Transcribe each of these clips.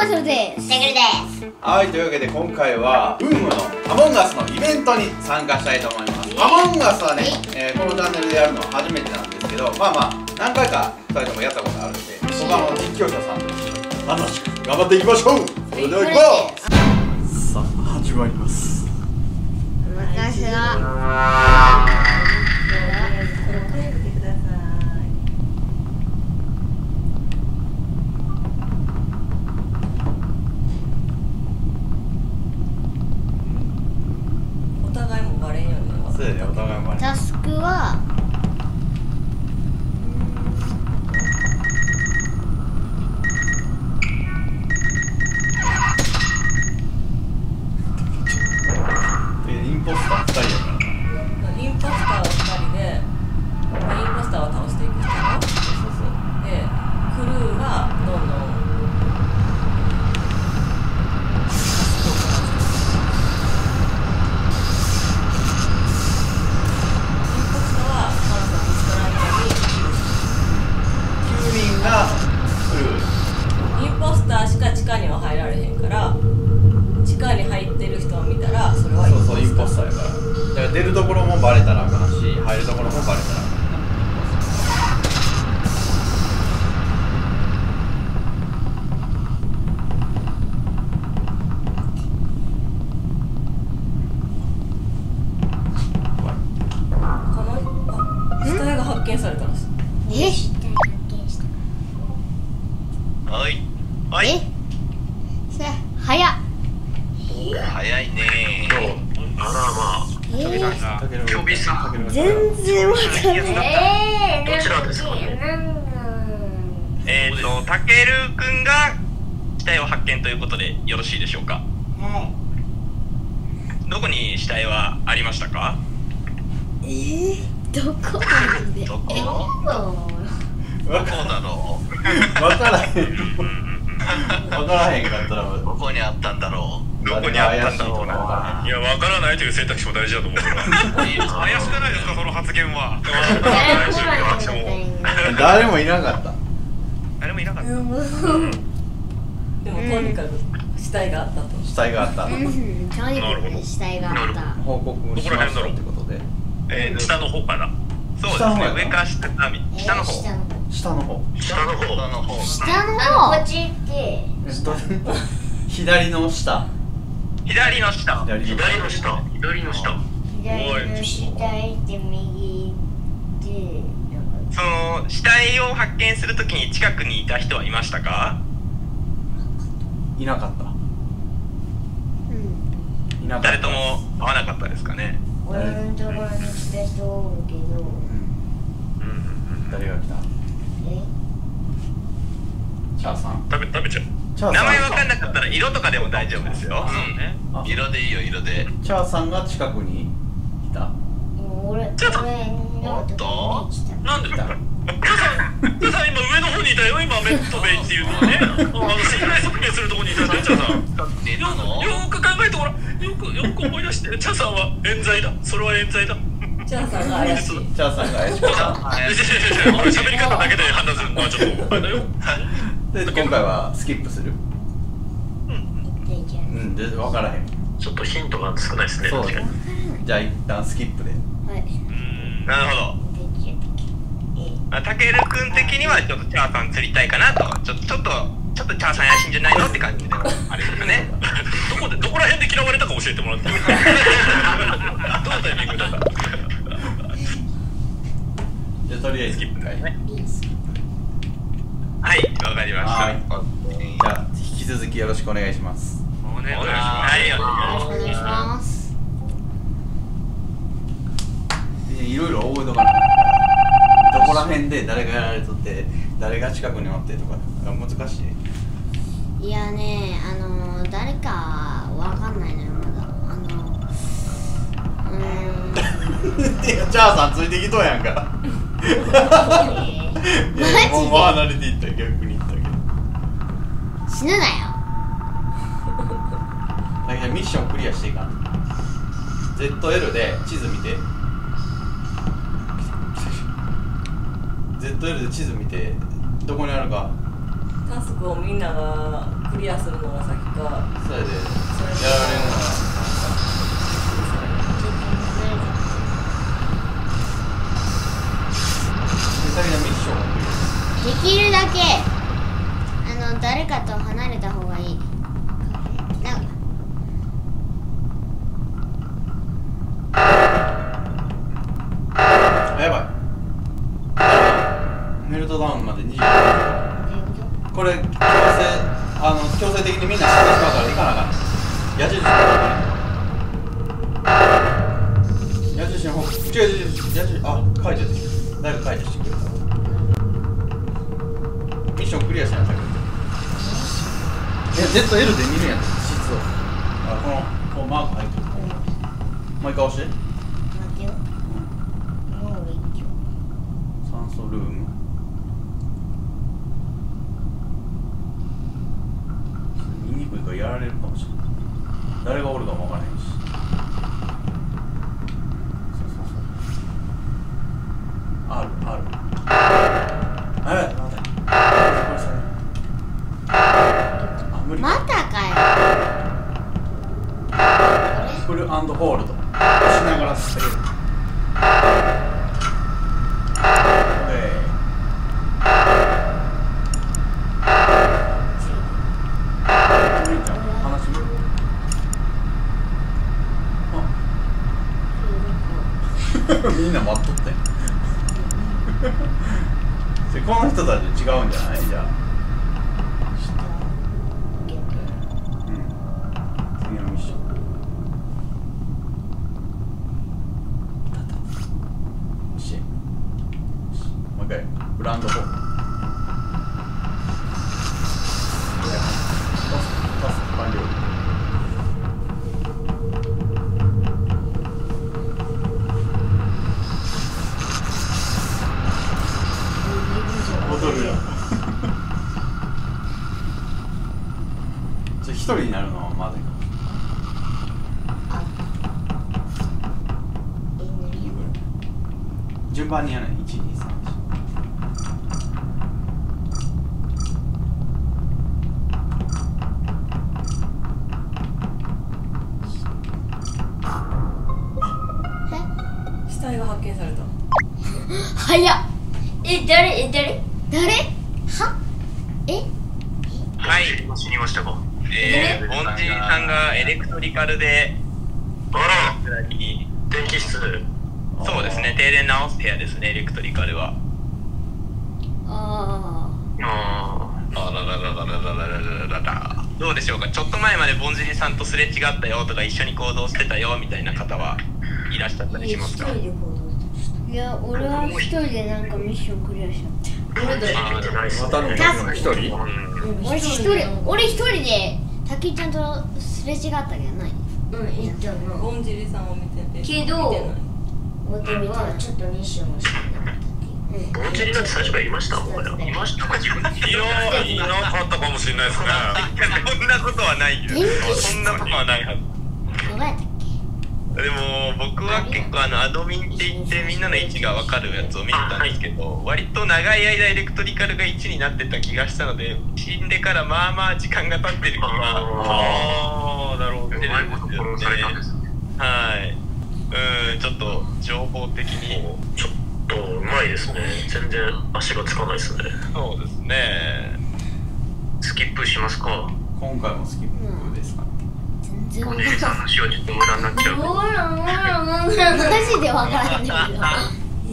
バトルです。てぐるですはいというわけで今回はウームのアモンガスのイベントに参加したいと思います。アモンガスはね、えーこのチャンネルでやるのは初めてなんですけどまあまあ何回か2人ともやったことあるんで他の実況者さんと楽しく頑張っていきましょう。それでは行こう。さあ始まります。私はお互いもバレんようにそうやねお互いもあれタスクは下には入られへんから地下に入ってる人を見たらそれはインそうそうインポスターーやから。だから出るところもバレたらあかんし入るところもバレたらあかん然わかんないえー、どちらですかねえっ、ー、と、たけるくんが死体を発見ということでよろしいでしょうか？はどこに死体はありましたか？えー、どこなんで？どこ？いどわこだろわからへん。わからへんかったら。うどこにあったんだろどこにあったんだろうな。いや、わからないという選択肢も大事だと思う。から。怪しくないですか、その発言は。誰もいなかった。誰もいなかった。でもとにかく死体があったと。死体があった。うん。とにかく死体があった。報告しましたってことで。えーと下の方かな。そうですね。上から下あみ下の方。えー下の方。下の方。下の方。下の方。下の方。あのこっち行って。下 左の下左の下。左の下。左の下。左の下。左の下。行って右行ってその死体を発見するときに近くにいた人はいましたか？いなかった。うん。いなかった。誰とも会わなかったですかね？俺のところに来た人おるけど。うん。誰が来たえチャーさん食べ、食べちゃう。チャーさん名前わかんなかったら色とかでも大丈夫ですよそうね。あ色でいいよ色でチャーさんが近くにいたもう俺俺ちょっとなんでいた皆さん今上の方にいたよ、今、メットベイっていうのはね。あの、信頼測定するところにいたね、チャーさん。よよく考えてごらん。よく、よく思い出して。チャーさんは冤罪だ。それは冤罪だ。チャーさんが怪しいチャーさんが怪しかったい喋り方だけで判断するのはちょっと、あれだよ。で今回はスキップする。でじゃうんで分からへん。ちょっとヒントが少ないですね。そう。じゃあ一旦スキップで。はい。うん。なるほど。たけるくん的にはちょっとチャーさん釣りたいかなと。ちょちょっとちょっとチャーさん怪しいんじゃないのって感じで。あれですかね。どこで、どこら辺で嫌われたか教えてもらって どのタイミングだった？じゃあとりあえずスキップはいはいわかりました。はい。じゃあ引き続きよろしくお願いします。お願いします。はいよろしくお願いします。でいろいろ覚えとかなどこら辺で誰がやられとって誰が近くにおってとか難しい？いやねあの誰かわかんないのよまだ。あの うーん。いやチャーさんついてきとうやんか もうもう離れていった逆にいったけど。死ぬなよ。だけどミッションクリアしていかん。ZL で地図見て。ZL で地図見てどこにあるか。タスクをみんながクリアするのが先か。それでやられるのそきるだけあの誰かと離れた方がいい。なんか。やばい。メルトダウンまで20これ強制あの強制的にみんな死んでしまうから行かなあかんね矢印の方。矢印の方。違う違う矢印あ解除できた誰か解除してくれションクリアしなさいえ ZL で見るやん実をあこのこのマーク入ってる。もう一回押して。待ってよもう一挙酸素ルーム見にくいからやられるかもしれない。誰がおるかも分からへんしはい。死にましたか？えー、ボンジーさんがエレクトリカルであら。電気室？そうですね。停電直す部屋ですねエレクトリカルは。あああららららららららららどうでしょうかちょっと前までぼんじりさんとすれ違ったよとか一緒に行動してたよみたいな方はいらっしゃったりしますかあいや俺は一人でなんかミッションクリアしちゃったあ聞いてないっすね渡るの一人？うん。俺一人俺一人で滝ちゃんとすれ違ったけどない。うん言ったのぼんじりさんを見てて。けど見てない。俺はちょっとミッションをしてぼんじりなんて最初からいました？もんいましたか自分でいやいなかったかもしれないですね。そんなことはないよ。そんなことはないはず。どうやったっでも僕は結構あのアドミンって言ってみんなの位置が分かるやつを見てたんですけど割と長い間エレクトリカルが1になってた気がしたので死んでからまあまあ時間が経ってる気がああなるほどしてるんですよね。はい。うんちょっと情報的に。ちょっとうまいですね。全然足がつかないですね。そうですね。スキップしますか。今回もスキッ全然。ぼんじりさんの死はちょっと無駄になっちゃうほらほらほらマジでわからん。ねんけどえ？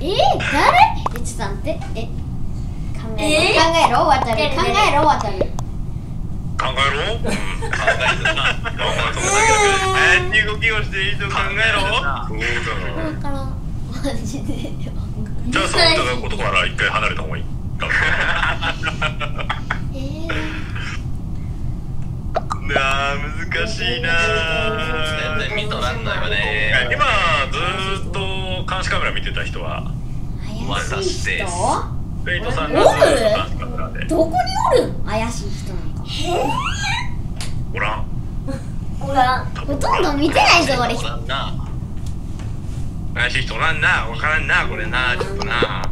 え？誰？えちょっと待って？え？考えろ、え考えろ渡る誰考えろ渡る考えろ？うん。考え考えるなああやって動きをしていいと考えろ。そうだわからん。マジで。じゃあその疑うことから一回離れた方がいい。かもえー、なあ難しいな全然見とらんのよね。今ずーっと監視カメラ見てた人は？怪しい人私フェイトさんがずーっと監視カメラで。どこにおるん？怪しい人なんか。おらん。ほらほとんど見てないぞ俺。おらんな。怪しい人おらんな。分からんなこれな。ちょっとな。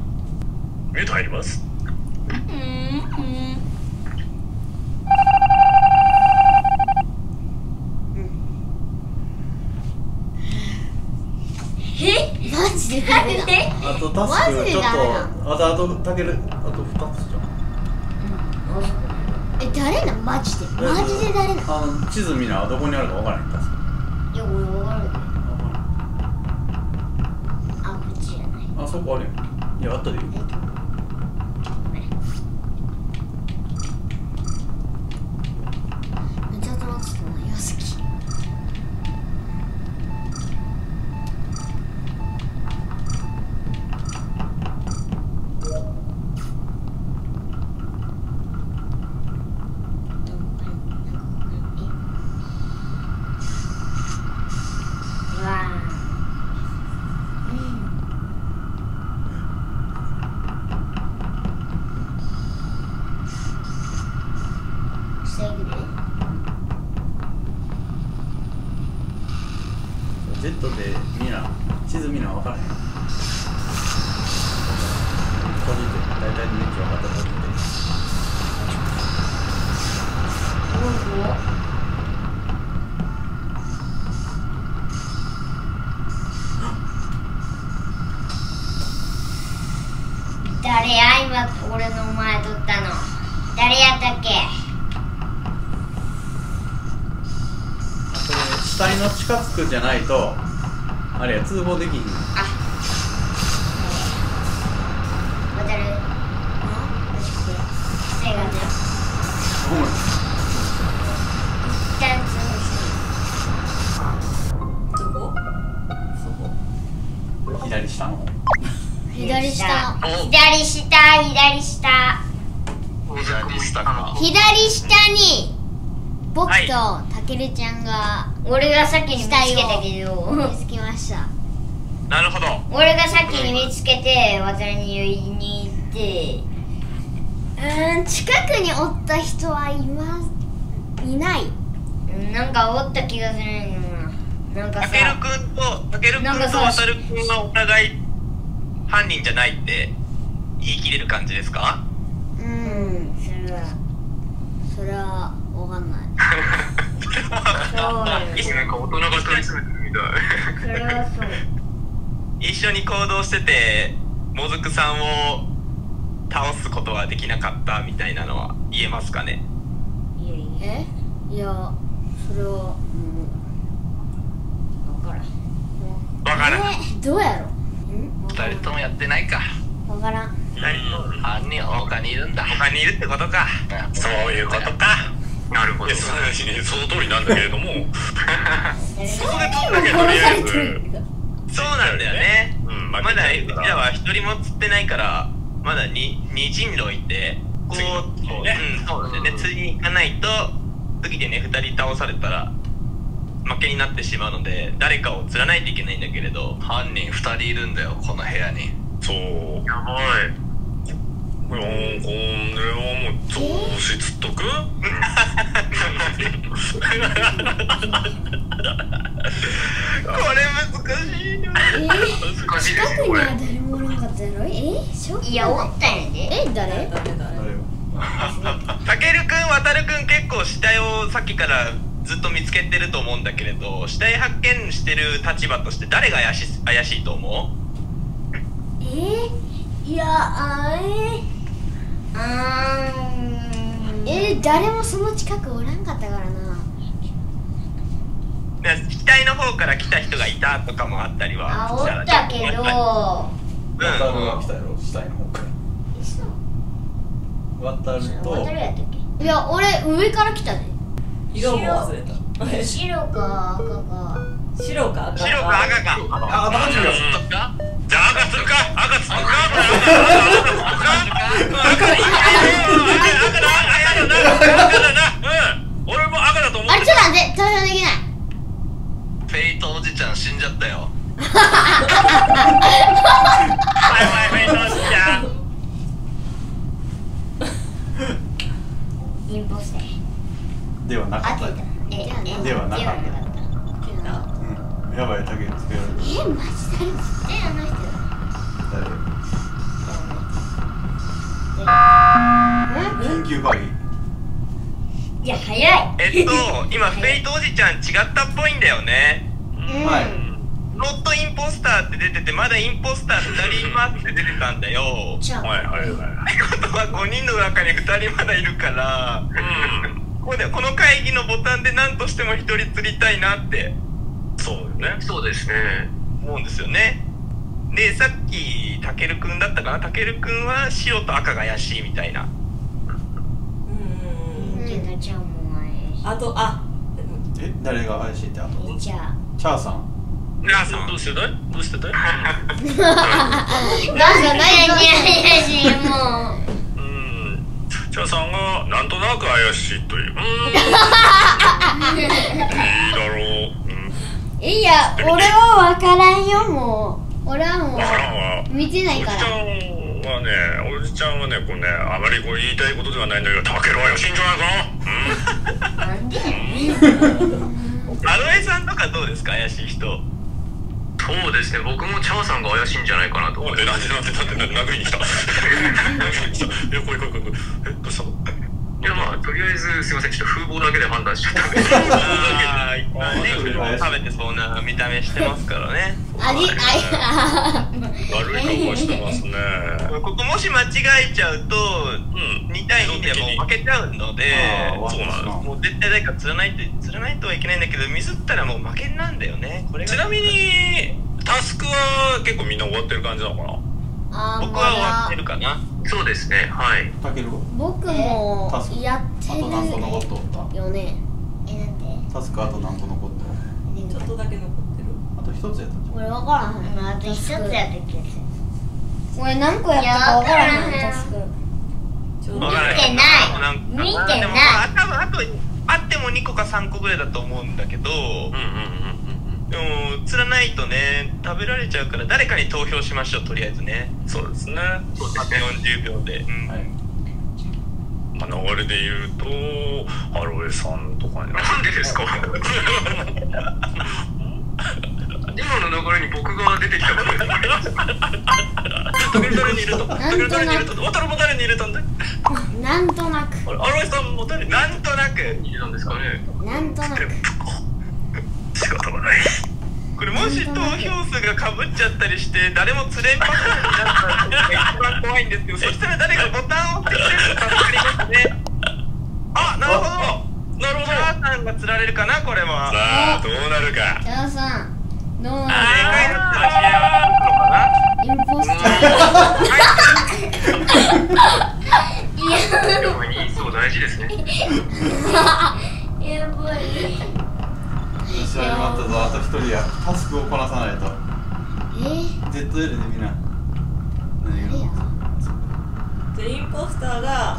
ミュート入りますうんジで誰だあとタスクちょっとあとあとたけるあと2つじゃん。え誰なマジで？マジで誰なあの地図見などこにあるか分からへんタスクいや俺わかるけどあこっちじゃないあそこあるやん。いやあったでいいよめっちゃ楽しそうなよすきうわ防ぐで Z で見な地図見な分からへん閉じて大体の位置分かった閉じて誰や今俺の前撮ったの？誰やったっけ？それ死体の近くじゃないとあれや通報できひん。渡る手がねほんま一旦通報すどこ？そこ。左下左下。る左下左下。左下か。左下に僕とたけるちゃんが俺が先に見つけたけど見つけました。なるほど。俺が先に見つけて渡りに言いに行ってうーん近くにおった人はいますいない。うんなんかおった気がするな。なんかたけるさくんとたけるくんと渡るくんはお互い犯人じゃないって言い切れる感じですか？ううんんそれはそれはわかんない そうよ一緒なんか大人が取り詰めてるみたい。それはそう。一緒に行動しててもずくさんを倒すことはできなかったみたいなのは言えますかね？いえいやそれはも分からん。わからん。えどうやろ二人ともやってないか。わからん。犯人は他にいるんだ。他にいるってことか。そういうことか。なるほど。その通りなんだけれども。そこで取んなきゃとりあえず。そうなんだよねうん、まだうちらは一人も釣ってないからまだに二進路行ってこうねうんそうなんだよね次に行かないと次でね二人倒されたら負けになってしまうので誰かを釣らないといけないんだけれど犯人二人いるんだよこの部屋にそう。やばい。これはもう増しつっとく？これ難しいな。え難しいです近くには誰もおらんかったやろ？え？ショック？いやおったんやで。え誰？たけるくんわたるくん結構死体をさっきからずっと見つけてると思うんだけれど死体発見してる立場として誰が怪し怪しいと思う？え？いやあえあーん。え誰もその近くおらんかったからな。で死体の方から来た人がいたとかもあったりはあおったけど。渡るうんが来たやろ死体の方から渡ると。渡るやったっけ？いや俺上から来たで。色も忘れた白か赤か。白か赤か。白か赤か。あ赤字がじゃあ赤するか赤するか。赤だ赤だな。うん。俺も赤だと思ってあれちょっと待って投票できない。フェイトおじちゃん死んじゃったよ。バイバイフェイトしちゃうインポステではなかったではなかった。ではなかった。うん。やばい竹につけられるえマジ誰で？9倍いや早い。えっと今フェイトおじちゃん違ったっぽいんだよね、うん、はい。ロットインポスターって出ててまだインポスター2人いますって出てたんだよ。はいはいはい。ってことは5人の中に2人まだいるから、うん。ここでこの会議のボタンで何としても1人釣りたいなって。そうよね。そうですね。思うんですよね。でさっきたけるくんだったかな？たけるくんは白と赤が怪しいみたいな。あとあえ誰が怪しいってあとじゃあ。チャーさん。なあどうしてだい？どうしてだい？なんかないいやいもう。うん。チャーさんがなんとなく怪しいという。うーん。いいだろう。うん。いや俺は分からんよもう。俺はもう見てないかおじちゃんらはねおじちゃんはねこうねあまりこう言いたいことではないんだけどタケルは怪しいんじゃないかアロエさんとかどうですか？怪しい人。そうですね。僕もチャーさんが怪しいんじゃないかなと思なんでなんでなんでなんで殴りに来た。殴りに来たえ怖い怖い怖い怖い。えどうした？のいやまあとりあえずすいません。ちょっと風貌だけで判断しちゃった。んで食べてそうな見た目してますからね。ありあ悪い顔はしてますね。ここもし間違えちゃうとうん。2対2でもう負けちゃうのでそうなんです。もう絶対誰か釣らないと釣らないとはいけないんだけどミスったらもう負けなんだよね。これがちなみにタスクは結構みんな終わってる感じなのかな？あ僕は終わってるかな。そうですね。はい。たける？は僕もタスクやってあと何個残っとっるよね。えなんでたタスクあと何個残っとるちょっとだけ残ってるあと一つやったんじ俺分からへんまああと一つやった気がする俺何個やったか分からへんタスク。見てない。見てない。でもまあ多分あとあっても2個か3個ぐらいだと思うんだけどうんうんうんでも釣らないとね食べられちゃうから誰かに投票しましょうとりあえずね。うんそうですね。そうですね。40秒で、うん。はい。まあ流れで言うとアロエさんとかに。ななんでですか？今の流れに僕が出てきたこと誰ににとなく。入れた渡るも誰に入れたんだいなんとなく。あれアロエさんも誰に？なんとなく。入れたんですかねなんとなく。仕方がない。これもし投票数がかぶっちゃったりして誰も釣れんパターンになったら一番怖いんですけどそしたら誰かボタンを押してくれると助かりますね。あなるほど。なるほどさんが釣られるかなこれは。さあどうなるか。じゃあさんどう正な解だったら試合 はるインポスタでも人数大事ですねやばいよし始まったぞあと一人やタスクをこなさないと。ーえ ZL でみんな何誰やがでインポスターが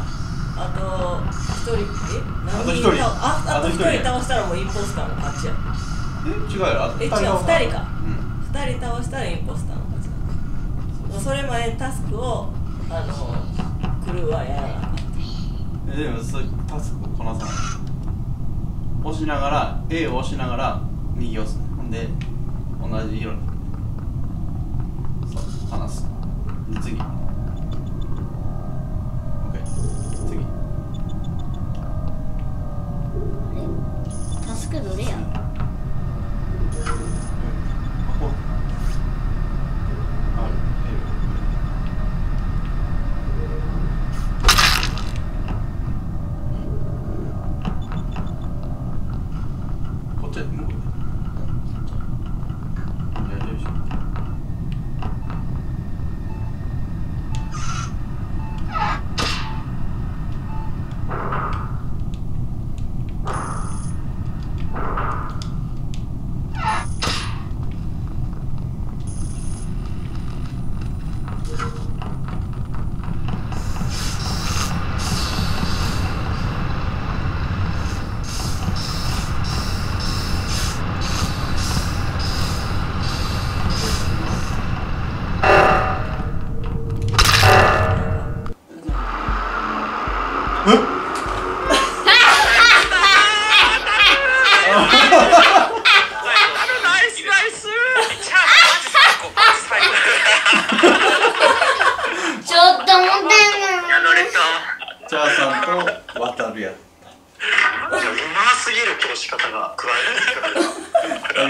あと一人えあと一人。倒したらもうインポスターの勝ちや。え違うよ。あとえ違うは二人か。うん。二人倒したらインポスターの勝ちなのそれまでタスクをあのクルーはやらなかったえでもそうタスクをこなさない押しながら A を押しながら右押すほんで同じ色にそう離す。で次。OK 次。タスクどれや？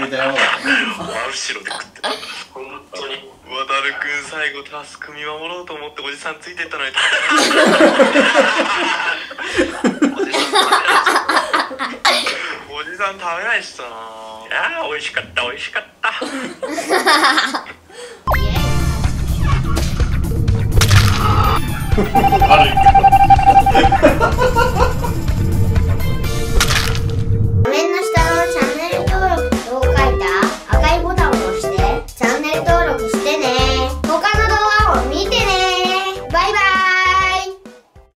と渡るやうますぎる殺し方が加えられてるからめちゃやばかった真後ろで食ってた本当に。わたるくん最後タスク見守ろうと思っておじさんついてったのに。おじさん食べないしさ。ないやー美味しかった美味しかった。悪い